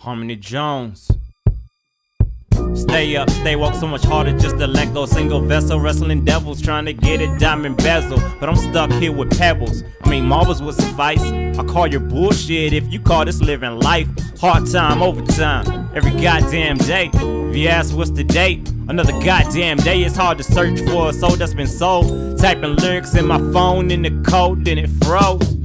Harmony Jones. Stay up, stay woke, so much harder just to let go. Single vessel, wrestling devils, trying to get a diamond bezel. But I'm stuck here with pebbles. I mean, marbles would suffice. I call your bullshit if you call this living life. Hard time, overtime, every goddamn day. If you ask what's the date, another goddamn day. It's hard to search for a soul that's been sold. Typing lyrics in my phone in the cold, then it froze.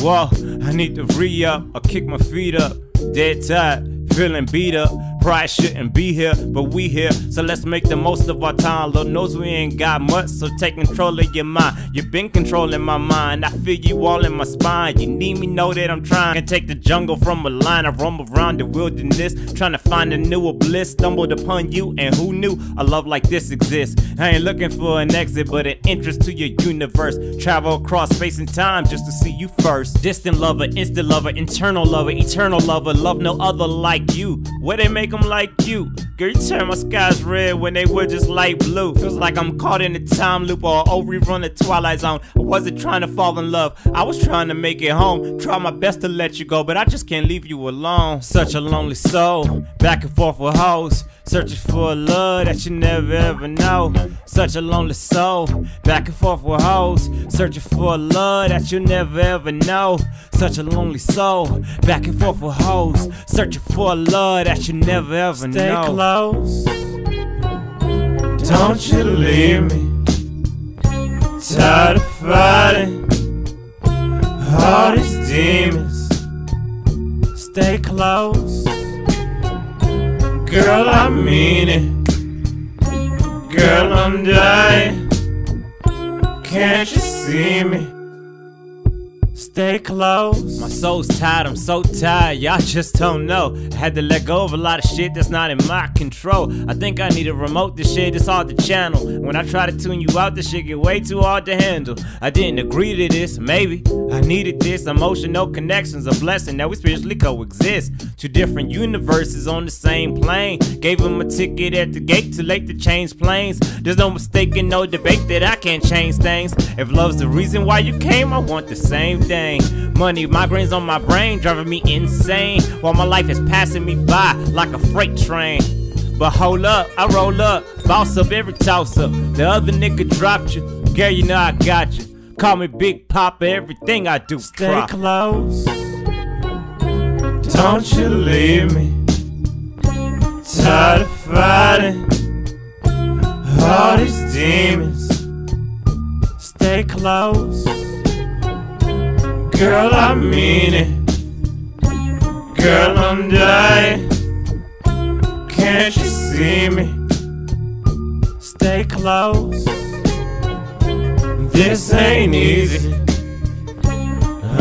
Whoa, I need to re up or kick my feet up. Dead tired, feeling beat up. Pride shouldn't be here, but we here. So let's make the most of our time. Lord knows we ain't got much, so take control of your mind. You've been controlling my mind. I feel you all in my spine. You need me, know that I'm trying. Can take the jungle from a line. I roam around the wilderness, trying to find a newer bliss. Stumbled upon you, and who knew a love like this exists? I ain't looking for an exit, but an interest to your universe. Travel across space and time just to see you first. Distant lover, instant lover, internal lover, eternal lover. Love no other like you. Where they make them like you. Girl, you turn my skies red when they were just light blue. Feels like I'm caught in a time loop or a rerun of Twilight Zone. I wasn't trying to fall in love, I was trying to make it home. Try my best to let you go, but I just can't leave you alone. Such a lonely soul, back and forth with hoes. Searching for a love that you never ever know. Such a lonely soul, back and forth with hoes. Searching for a love that you never ever know. Such a lonely soul, back and forth with hoes. Searching for a love that you never ever Stay know. close. Don't you leave me. Tired of fighting all these demons. Stay close. Girl, I mean it. Girl, I'm dying. Can't you see me? Stay close. My soul's tired, I'm so tired, y'all just don't know. I had to let go of a lot of shit that's not in my control. I think I need a remote, this shit is hard to channel. When I try to tune you out, this shit get way too hard to handle. I didn't agree to this, maybe. I needed this emotional connections, a blessing that we spiritually coexist. Two different universes on the same plane. Gave him a ticket at the gate, too late to change planes. There's no mistaking, no debate that I can't change things. If love's the reason why you came, I want the same thing. Money, migraines on my brain, driving me insane. While my life is passing me by like a freight train. But hold up, I roll up, boss up every toss up. The other nigga dropped you, girl, you know I got you. Call me Big Papa, everything I do. Stay prop. close. Don't you leave me. Tired of fighting all these demons. Stay close. Girl, I mean it. Girl, I'm dying. Can't you see me? Stay close. This ain't easy.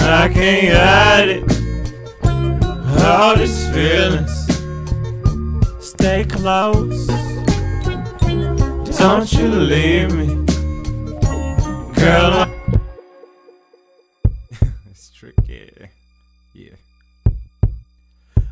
I can't hide it. All these feelings. Stay close. Don't you leave me. Girl, Yeah.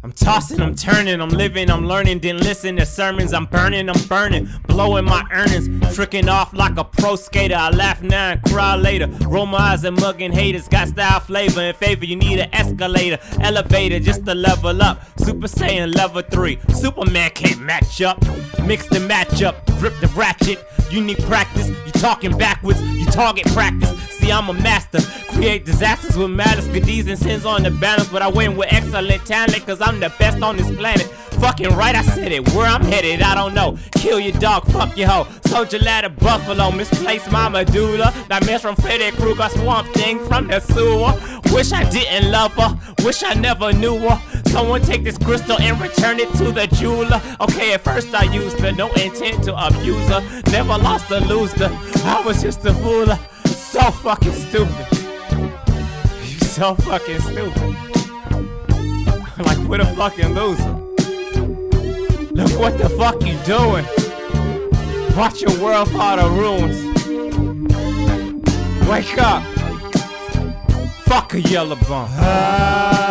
I'm tossing, I'm turning, I'm living, I'm learning. Didn't listen to sermons, I'm burning, I'm burning, blowing my earnings, tricking off like a pro skater. I laugh now and cry later. Roll my eyes and mugging haters, got style, flavor, and favor. You need an escalator, elevator just to level up. Super Saiyan level 3, Superman can't match up. Mix the matchup, grip the ratchet. You need practice, you talking backwards, you target practice. See, I'm a master, create disasters with matters, good deeds and sins on the balance. But I win with excellent talent, cause I'm the best on this planet. Fucking right, I said it. Where I'm headed, I don't know. Kill your dog, fuck your hoe. Soldier ladder, buffalo, misplaced my medulla. That mess from Freddy Krueger, swamp thing from the sewer. Wish I didn't love her, wish I never knew her. Someone take this crystal and return it to the jeweler. Okay, at first I used her, no intent to abuse her. Never lost or lose her. I was just a fool. So fucking stupid. You so fucking stupid. like what a fucking loser. Look what the fuck you doing. Watch your world fall to ruins. Wake up. Fuck a yellow bone. I ah.